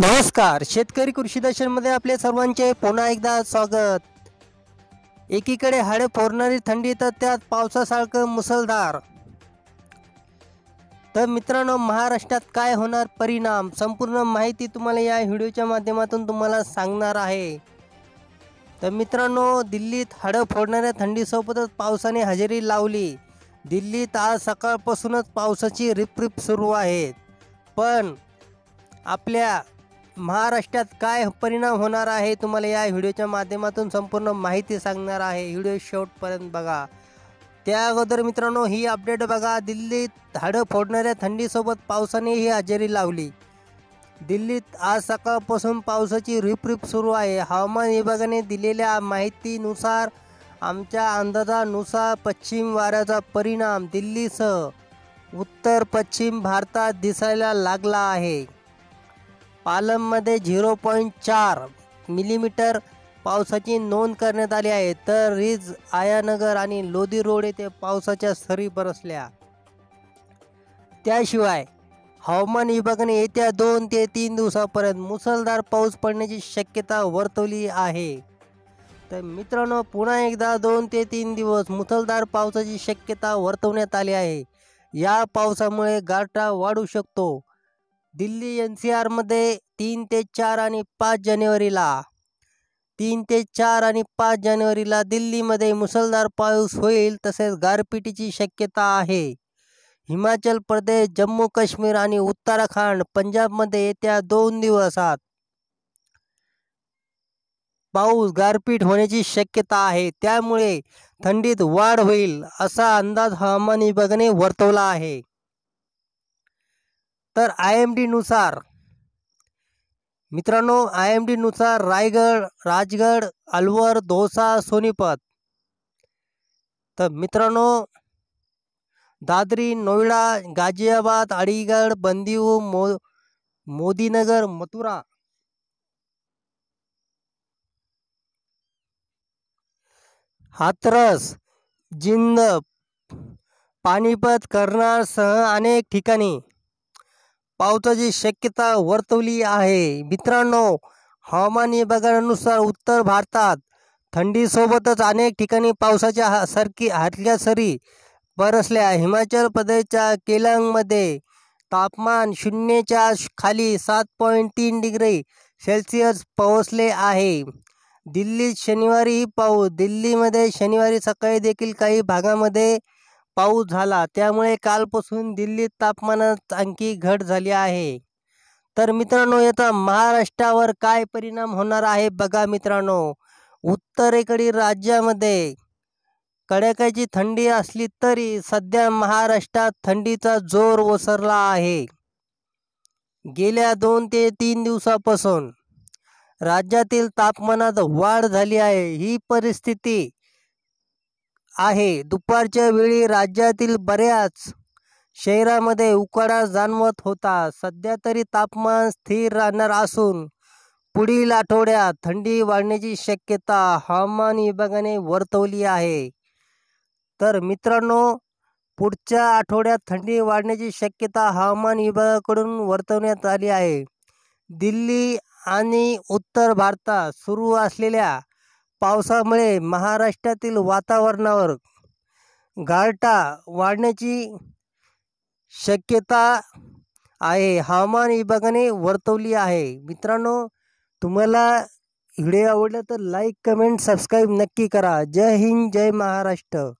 नमस्कार. शेतकरी कृषी दर्शनमध्ये आपले सर्वांचे पुन्हा एकदा स्वागत. एकीकडे हाडे फोडणारी थंडी तर त्यात पावसासारखं मुसळधार. तर मित्रांनो महाराष्ट्रात काय होणार परिणाम? संपूर्ण माहिती तुम्हाला या व्हिडिओच्या माध्यमातून तुम्हाला सांगणार आहे. तर मित्रांनो दिल्लीत हाडं फोडणाऱ्या थंडीसोबतच पावसाने हजेरी लावली. दिल्लीत आज सकाळपासूनच पावसाची रिपरिप सुरू आहे पण आपल्या महाराष्ट्रात काय परिणाम होणार आहे तुम्हाला या व्हिडिओच्या माध्यमातून संपूर्ण माहिती सांगणार आहे. व्हिडिओ शेवटपर्यंत बघा. त्या अगोदर मित्रांनो ही अपडेट बघा. दिल्लीत हाडं फोडणाऱ्या थंडीसोबत पावसाने ही हजेरी लावली. दिल्लीत आज सकाळपासून पावसाची रिपरिप सुरू आहे. हवामान विभागाने दिलेल्या माहितीनुसार आमच्या अंदाजानुसार पश्चिम वाऱ्याचा परिणाम दिल्लीसह उत्तर पश्चिम भारतात दिसायला लागला आहे. पालममध्ये झिरो पॉईंट चार मिलीमीटर पावसाची नोंद करण्यात आली आहे. तर रिज आयानगर आणि लोधी रोड येथे पावसाच्या सरी बरसल्या. त्याशिवाय हवामान विभागाने येत्या दोन ते तीन दिवसापर्यंत मुसळधार पाऊस पडण्याची शक्यता वर्तवली आहे. तर मित्रांनो पुन्हा एकदा दोन ते तीन दिवस मुसळधार पावसाची शक्यता वर्तवण्यात आली आहे. या पावसामुळे गारठा वाढू शकतो. दिल्ली एन सी आरमध्ये तीन ते चार आणि पाच जानेवारीला. तीन ते चार आणि पाच जानेवारीला दिल्लीमध्ये मुसळधार पाऊस होईल तसेच गारपिटीची शक्यता आहे. हिमाचल प्रदेश जम्मू काश्मीर आणि उत्तराखंड पंजाबमध्ये येत्या दोन दिवसात पाऊस गारपीट होण्याची शक्यता आहे. त्यामुळे थंडीत वाढ होईल असा अंदाज हवामान विभागाने वर्तवला आहे. तर आय एम डीनुसार मित्रांनो आय एम डीनुसार रायगड राजगड अलवर दोसा सोनीपत. तर मित्रांनो दादरी नोएडा गाझियाबाद अलीगड बंदिऊ मो मोदीनगर मथुरा. हाथरस जिंद पानिपत करणारसह अनेक ठिकाणी. पावसाची शक्यता वर्तवली आहे. मित्रांनो हवामान विभागानुसार उत्तर भारतात थंडीसोबतच अनेक ठिकाणी पावसाच्या हा सरकी हातल्या सरी बरसल्या. हिमाचल प्रदेशच्या केलंगमध्ये तापमान शून्यच्या खाली सात पॉईंट तीन डिग्री सेल्सिअस पोहोचले आहे. दिल्लीत शनिवारी पाऊस दिल्लीमध्ये शनिवारी सकाळी देखील काही भागामध्ये पाऊस झाला त्यामुळे कालपासून दिल्लीत तापमानात आणखी घट झाली आहे. तर मित्रांनो याचा महाराष्ट्रावर काय परिणाम होणार आहे बघा मित्रांनो. उत्तरेकडील राज्यामध्ये कडाक्याची थंडी असली तरी सध्या महाराष्ट्रात थंडीचा जोर ओसरला आहे. गेल्या दोन ते तीन दिवसापासून राज्यातील तापमानात वाढ झाली आहे. ही परिस्थिती आहे. दुपारच्या वेळी राज्यातील बऱ्याच शहरामध्ये उकाडा जाणवत होता. सध्या तरी तापमान स्थिर राहणार असून पुढील आठवड्यात थंडी वाढण्याची शक्यता हवामान विभागाने वर्तवली आहे. तर मित्रांनो पुढच्या आठवड्यात थंडी वाढण्याची शक्यता हवामान विभागाकडून वर्तवण्यात आली आहे. दिल्ली आणि उत्तर भारतात सुरू असलेल्या पावसामुळे महाराष्ट्रातील वातावरणावर गारठा वाढण्याची शक्यता आहे. हवामान विभागाने वर्तवली आहे. मित्रांनो तुम्हाला व्हिडिओ आवडला तर लाईक कमेंट सबस्क्राईब नक्की करा. जय हिंद जय महाराष्ट्र.